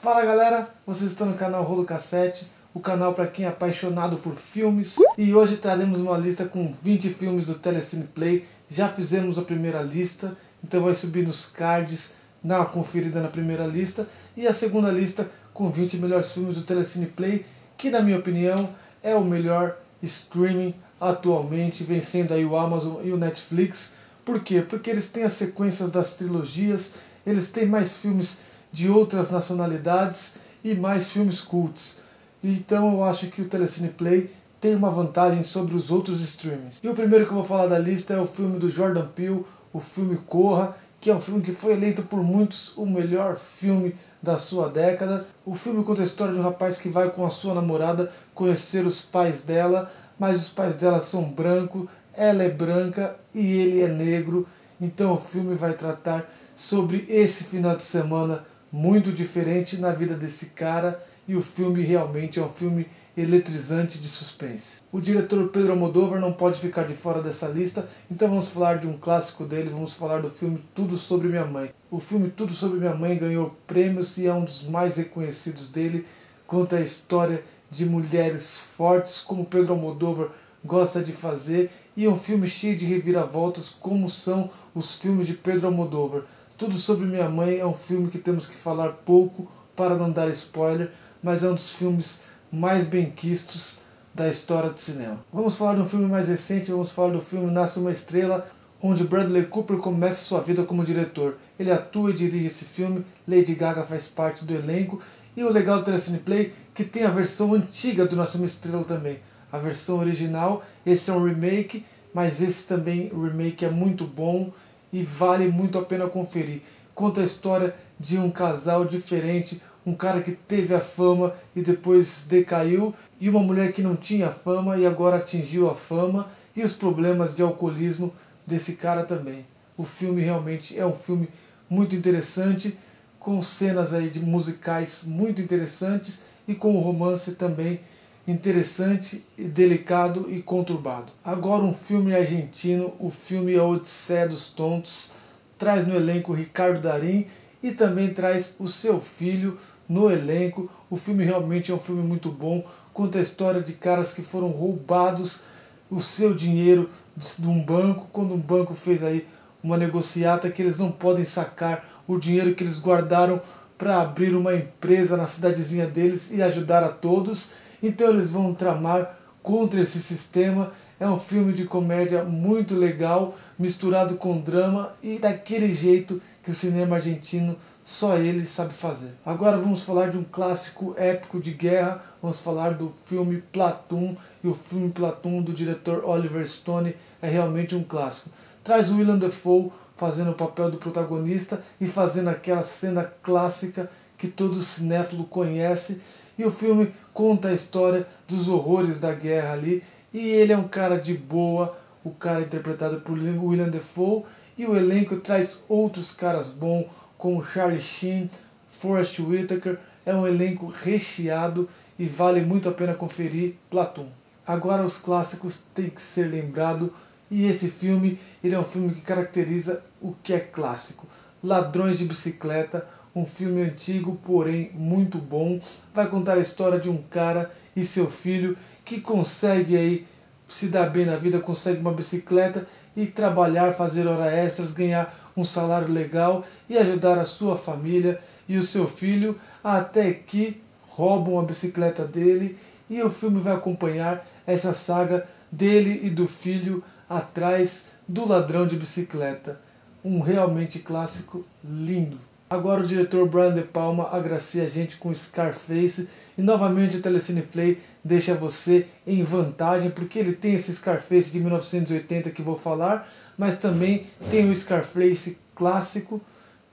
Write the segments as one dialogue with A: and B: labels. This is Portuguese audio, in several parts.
A: Fala galera, vocês estão no canal Rolo Cassete, o canal para quem é apaixonado por filmes. E hoje traremos uma lista com 20 filmes do Telecine Play. Já fizemos a primeira lista, então vai subir nos cards, dá uma conferida na primeira lista. E a segunda lista com 20 melhores filmes do Telecine Play, que na minha opinião é o melhor streaming atualmente, vencendo aí o Amazon e o Netflix. Por quê? Porque eles têm as sequências das trilogias, eles têm mais filmes de outras nacionalidades e mais filmes cultos. Então eu acho que o Telecine Play tem uma vantagem sobre os outros streamings. E o primeiro que eu vou falar da lista é o filme do Jordan Peele, o filme Corra, que é um filme que foi eleito por muitos o melhor filme da sua década. O filme conta a história de um rapaz que vai com a sua namorada conhecer os pais dela, mas os pais dela são brancos, ela é branca e ele é negro. Então o filme vai tratar sobre esse final de semana muito diferente na vida desse cara e o filme realmente é um filme eletrizante de suspense. O diretor Pedro Almodóvar não pode ficar de fora dessa lista, então vamos falar de um clássico dele, vamos falar do filme Tudo Sobre Minha Mãe. O filme Tudo Sobre Minha Mãe ganhou prêmios e é um dos mais reconhecidos dele, conta a história de mulheres fortes como Pedro Almodóvar gosta de fazer e é um filme cheio de reviravoltas como são os filmes de Pedro Almodóvar. Tudo sobre Minha Mãe é um filme que temos que falar pouco para não dar spoiler, mas é um dos filmes mais bem quistos da história do cinema. Vamos falar de um filme mais recente, vamos falar do filme Nasce uma Estrela, onde Bradley Cooper começa sua vida como diretor. Ele atua e dirige esse filme, Lady Gaga faz parte do elenco, e o legal do Telecine Play que tem a versão antiga do Nasce uma Estrela também. A versão original, esse é um remake, mas esse também, o remake é muito bom e vale muito a pena conferir. Conta a história de um casal diferente, um cara que teve a fama e depois decaiu, e uma mulher que não tinha fama e agora atingiu a fama, e os problemas de alcoolismo desse cara também. O filme realmente é um filme muito interessante, com cenas aí de musicais muito interessantes e com o romance também interessante, delicado e conturbado. Agora um filme argentino, o filme A Odisseia dos Tontos, traz no elenco Ricardo Darim e também traz o seu filho no elenco. O filme realmente é um filme muito bom, conta a história de caras que foram roubados o seu dinheiro de um banco, quando um banco fez aí uma negociata que eles não podem sacar o dinheiro que eles guardaram para abrir uma empresa na cidadezinha deles e ajudar a todos. Então eles vão tramar contra esse sistema. É um filme de comédia muito legal, misturado com drama e daquele jeito que o cinema argentino só ele sabe fazer. Agora vamos falar de um clássico épico de guerra. Vamos falar do filme Platoon. E o filme Platoon do diretor Oliver Stone é realmente um clássico. Traz o Willem Dafoe fazendo o papel do protagonista e fazendo aquela cena clássica que todo cinéfilo conhece e o filme conta a história dos horrores da guerra ali. E ele é um cara de boa, o cara interpretado por William Defoe. E o elenco traz outros caras bons, como Charlie Sheen, Forrest Whitaker. É um elenco recheado e vale muito a pena conferir Platum. Agora os clássicos têm que ser lembrados e esse filme ele é um filme que caracteriza o que é clássico. Ladrões de bicicleta, um filme antigo, porém muito bom. Vai contar a história de um cara e seu filho que consegue aí se dar bem na vida, consegue uma bicicleta e trabalhar, fazer horas extras, ganhar um salário legal e ajudar a sua família e o seu filho até que roubam a bicicleta dele e o filme vai acompanhar essa saga dele e do filho atrás do ladrão de bicicleta. Um realmente clássico lindo. Agora o diretor Brian De Palma agracia a gente com Scarface e novamente o Telecine Play deixa você em vantagem porque ele tem esse Scarface de 1980 que vou falar, mas também tem o Scarface clássico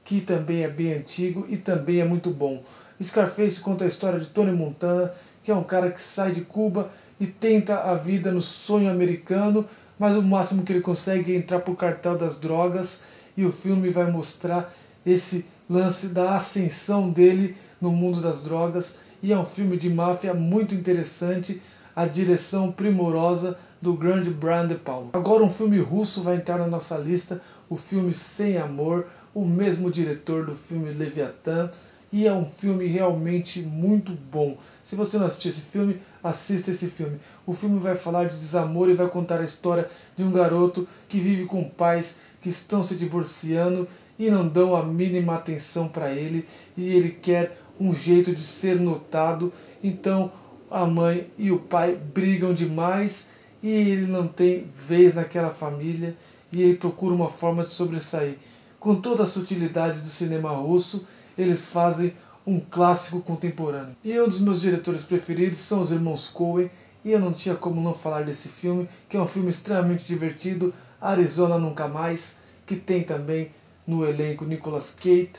A: que também é bem antigo e também é muito bom. Scarface conta a história de Tony Montana, que é um cara que sai de Cuba e tenta a vida no sonho americano, mas o máximo que ele consegue é entrar pro cartel das drogas e o filme vai mostrar esse lance da ascensão dele no mundo das drogas e é um filme de máfia muito interessante, a direção primorosa do grande Brian De Palma. Agora um filme russo vai entrar na nossa lista, o filme Sem Amor, o mesmo diretor do filme Leviathan, e é um filme realmente muito bom. Se você não assistiu esse filme, assista esse filme. O filme vai falar de desamor e vai contar a história de um garoto que vive com pais que estão se divorciando e não dão a mínima atenção para ele e ele quer um jeito de ser notado. Então a mãe e o pai brigam demais e ele não tem vez naquela família e ele procura uma forma de sobressair. Com toda a sutilidade do cinema russo, eles fazem um clássico contemporâneo. E um dos meus diretores preferidos são os irmãos Coen, e eu não tinha como não falar desse filme, que é um filme extremamente divertido, Arizona Nunca Mais, que tem também no elenco Nicolas Cage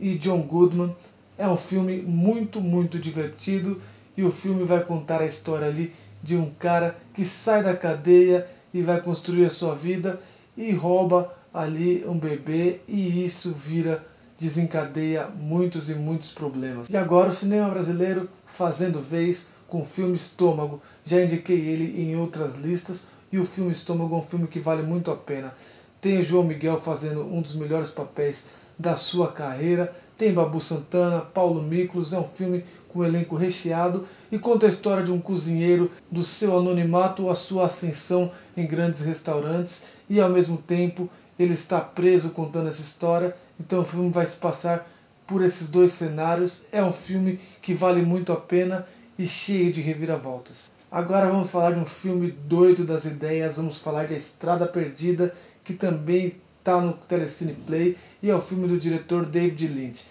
A: e John Goodman. É um filme muito, muito divertido e o filme vai contar a história ali de um cara que sai da cadeia e vai construir a sua vida e rouba ali um bebê e isso vira desencadeia muitos e muitos problemas. E agora o cinema brasileiro fazendo vez com o filme Estômago. Já indiquei ele em outras listas e o filme Estômago é um filme que vale muito a pena. Tem João Miguel fazendo um dos melhores papéis da sua carreira. Tem Babu Santana, Paulo Miklos, é um filme com um elenco recheado e conta a história de um cozinheiro, do seu anonimato à sua ascensão em grandes restaurantes e ao mesmo tempo ele está preso contando essa história. Então o filme vai se passar por esses dois cenários. É um filme que vale muito a pena e cheio de reviravoltas. Agora vamos falar de um filme doido das ideias, vamos falar de A Estrada Perdida, que também está no Telecine Play e é o filme do diretor David Lynch.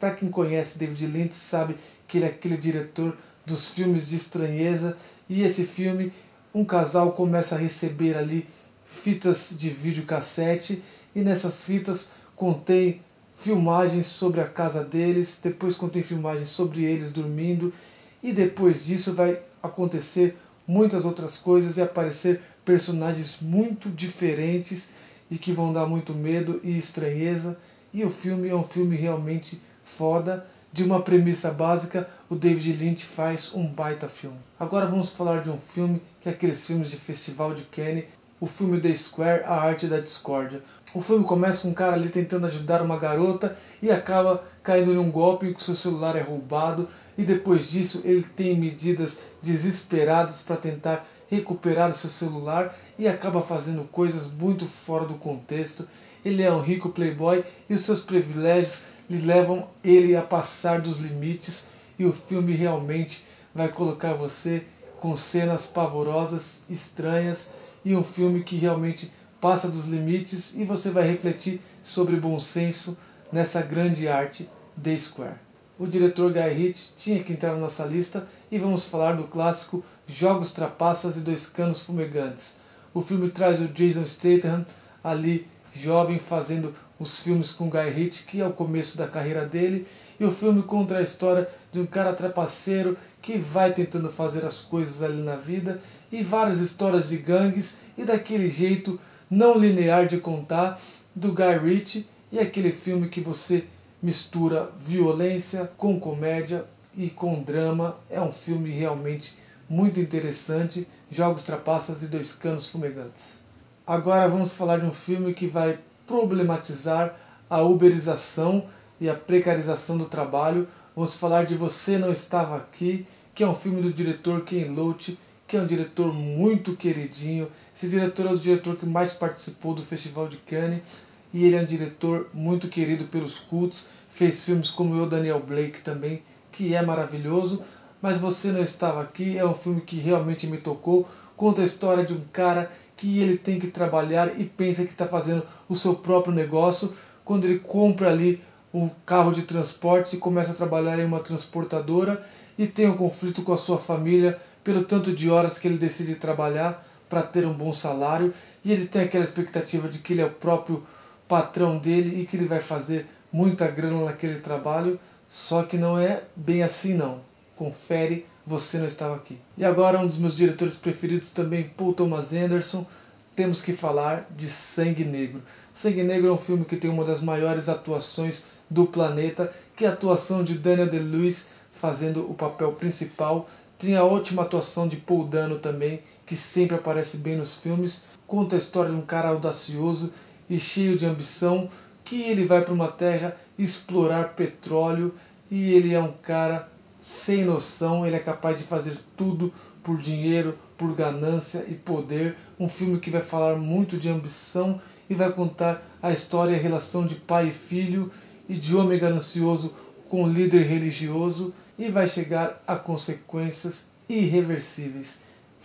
A: Para quem conhece David Lynch sabe que ele é aquele diretor dos filmes de estranheza e esse filme um casal começa a receber ali fitas de videocassete e nessas fitas contém filmagens sobre a casa deles, depois contém filmagens sobre eles dormindo e depois disso vai acontecer muitas outras coisas e aparecer personagens muito diferentes e que vão dar muito medo e estranheza. E o filme é um filme realmente foda. De uma premissa básica, o David Lynch faz um baita filme. Agora vamos falar de um filme que é aqueles filmes de festival de Cannes, o filme The Square, A Arte da Discórdia. O filme começa com um cara ali tentando ajudar uma garota e acaba caindo em um golpe que seu celular é roubado e depois disso ele tem medidas desesperadas para tentar recuperar o seu celular e acaba fazendo coisas muito fora do contexto. Ele é um rico playboy e os seus privilégios lhe levam ele a passar dos limites e o filme realmente vai colocar você com cenas pavorosas, estranhas e um filme que realmente passa dos limites e você vai refletir sobre bom senso nessa grande arte The Square. O diretor Guy Ritchie tinha que entrar na nossa lista e vamos falar do clássico Jogos Trapaças e Dois Canos Fumegantes. O filme traz o Jason Statham ali jovem fazendo os filmes com Guy Ritchie, que é o começo da carreira dele, e o filme conta a história de um cara trapaceiro que vai tentando fazer as coisas ali na vida e várias histórias de gangues e daquele jeito não linear de contar do Guy Ritchie e aquele filme que você mistura violência com comédia e com drama. É um filme realmente muito interessante. Jogos trapaças e dois canos fumegantes. Agora vamos falar de um filme que vai problematizar a uberização e a precarização do trabalho. Vamos falar de Você Não Estava Aqui, que é um filme do diretor Ken Loach, que é um diretor muito queridinho. Esse diretor é o diretor que mais participou do Festival de Cannes e ele é um diretor muito querido pelos cultos. Fez filmes como Eu, Daniel Blake também, que é maravilhoso. Mas Você Não Estava Aqui é um filme que realmente me tocou. Conta a história de um cara que ele tem que trabalhar e pensa que está fazendo o seu próprio negócio. Quando ele compra ali um carro de transporte e começa a trabalhar em uma transportadora e tem um conflito com a sua família pelo tanto de horas que ele decide trabalhar para ter um bom salário e ele tem aquela expectativa de que ele é o próprio patrão dele e que ele vai fazer muita grana naquele trabalho, só que não é bem assim não. Confere, você não estava aqui. E agora um dos meus diretores preferidos também, Paul Thomas Anderson, temos que falar de Sangue Negro. Sangue Negro é um filme que tem uma das maiores atuações do planeta, que é a atuação de Daniel Day-Lewis fazendo o papel principal. Tem a ótima atuação de Paul Dano também, que sempre aparece bem nos filmes. Conta a história de um cara audacioso e cheio de ambição, que ele vai para uma terra explorar petróleo e ele é um cara sem noção, ele é capaz de fazer tudo por dinheiro, por ganância e poder. Um filme que vai falar muito de ambição e vai contar a história e a relação de pai e filho e de homem ganancioso com líder religioso e vai chegar a consequências irreversíveis.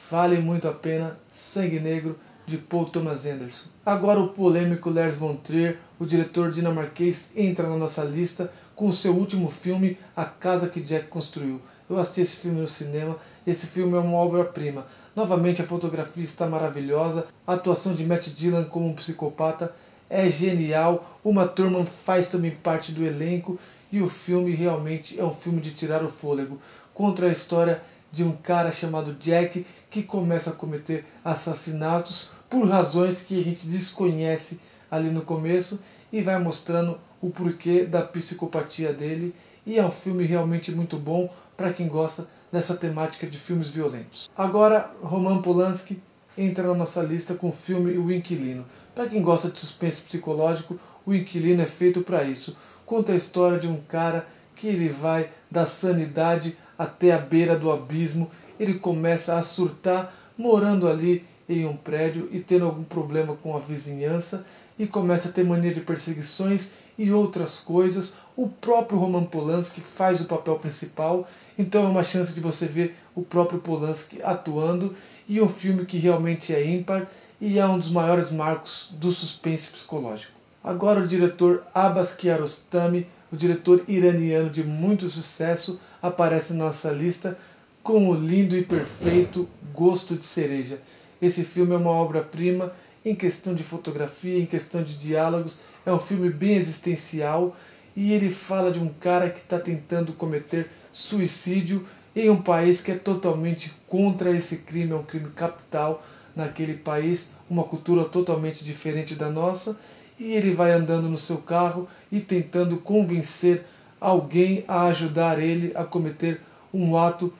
A: Vale muito a pena Sangue Negro de Paul Thomas Anderson. Agora o polêmico Lars von Trier, o diretor dinamarquês, entra na nossa lista com seu último filme, A Casa que Jack Construiu. Eu assisti esse filme no cinema, esse filme é uma obra-prima. Novamente a fotografia está maravilhosa, a atuação de Matt Dillon como um psicopata é genial, Uma Thurman faz também parte do elenco e o filme realmente é um filme de tirar o fôlego. Contra a história de um cara chamado Jack que começa a cometer assassinatos por razões que a gente desconhece ali no começo e vai mostrando o porquê da psicopatia dele. E é um filme realmente muito bom para quem gosta dessa temática de filmes violentos. Agora, Roman Polanski entra na nossa lista com o filme O Inquilino. Para quem gosta de suspense psicológico, O Inquilino é feito para isso. Conta a história de um cara que ele vai da sanidade até a beira do abismo. Ele começa a surtar morando ali em um prédio e tendo algum problema com a vizinhança e começa a ter mania de perseguições e outras coisas. O próprio Roman Polanski faz o papel principal, então é uma chance de você ver o próprio Polanski atuando e um filme que realmente é ímpar e é um dos maiores marcos do suspense psicológico. Agora o diretor Abbas Kiarostami, o diretor iraniano de muito sucesso, aparece na nossa lista com o lindo e perfeito Gosto de Cereja. Esse filme é uma obra-prima em questão de fotografia, em questão de diálogos. É um filme bem existencial e ele fala de um cara que está tentando cometer suicídio em um país que é totalmente contra esse crime, é um crime capital naquele país, uma cultura totalmente diferente da nossa. E ele vai andando no seu carro e tentando convencer alguém a ajudar ele a cometer um ato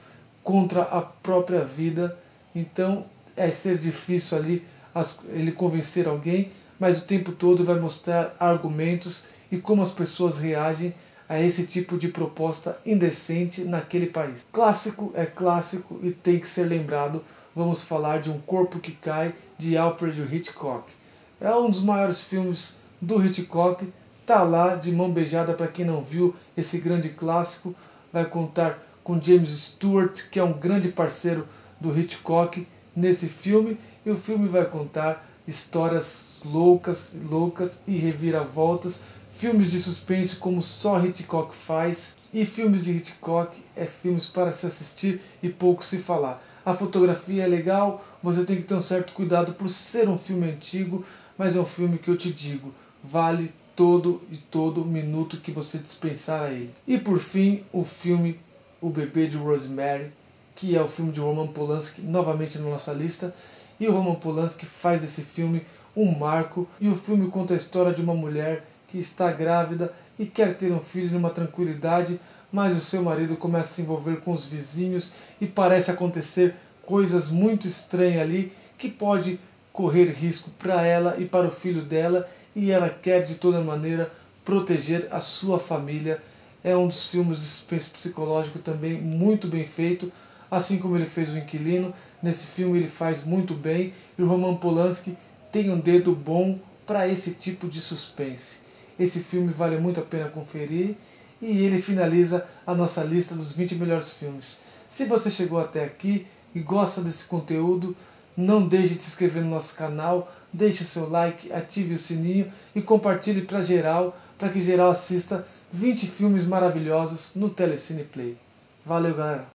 A: contra a própria vida. Então é ser difícil ali ele convencer alguém, mas o tempo todo vai mostrar argumentos e como as pessoas reagem a esse tipo de proposta indecente naquele país. Clássico é clássico e tem que ser lembrado. Vamos falar de Um Corpo que Cai de Alfred Hitchcock. É um dos maiores filmes do Hitchcock. Tá lá de mão beijada para quem não viu esse grande clássico. Vai contar com James Stewart, que é um grande parceiro do Hitchcock nesse filme e o filme vai contar histórias loucas, loucas e reviravoltas, filmes de suspense como só Hitchcock faz e filmes de Hitchcock é filmes para se assistir e pouco se falar. A fotografia é legal, você tem que ter um certo cuidado por ser um filme antigo, mas é um filme que eu te digo, vale todo e todo minuto que você dispensar a ele. E por fim, o filme O Bebê de Rosemary, que é o filme de Roman Polanski, novamente na nossa lista. E o Roman Polanski faz desse filme um marco. E o filme conta a história de uma mulher que está grávida e quer ter um filho numa tranquilidade, mas o seu marido começa a se envolver com os vizinhos e parece acontecer coisas muito estranhas ali que pode correr risco para ela e para o filho dela e ela quer de toda maneira proteger a sua família. É um dos filmes de suspense psicológico também muito bem feito, assim como ele fez o Inquilino. Nesse filme ele faz muito bem e o Roman Polanski tem um dedo bom para esse tipo de suspense. Esse filme vale muito a pena conferir e ele finaliza a nossa lista dos 20 melhores filmes. Se você chegou até aqui e gosta desse conteúdo, não deixe de se inscrever no nosso canal, deixe seu like, ative o sininho e compartilhe para geral, para que geral assista 20 filmes maravilhosos no Telecine Play. Valeu, galera!